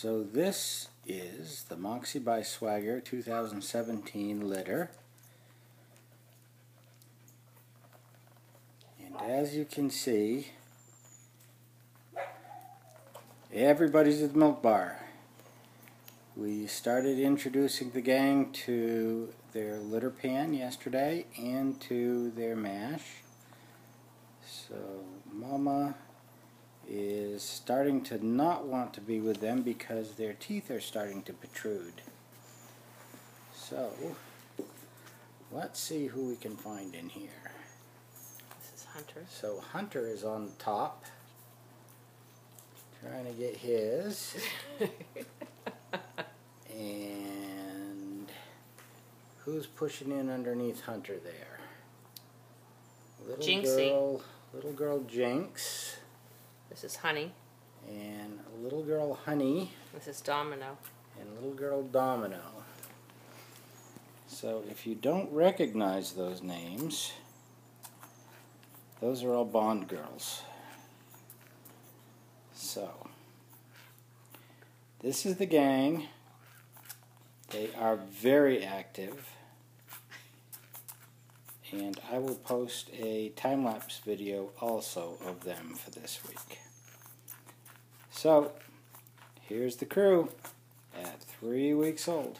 So this is the Moxie by Swagger 2017 litter. And as you can see, everybody's at the milk bar. We started introducing the gang to their litter pan yesterday and to their mash. So Mama is starting to not want to be with them because their teeth are starting to protrude. So, let's see who we can find in here. This is Hunter. So Hunter is on top, trying to get his. and who's pushing in underneath Hunter there? Little Jinxie. girl, little girl Jinx. This is Honey. and little girl Honey This is Domino. and little girl Domino. So if you don't recognize those names, those are all Bond girls. So this is the gang. They are very active. And I will post a time-lapse video also of them for this week. So, here's the crew at three weeks old.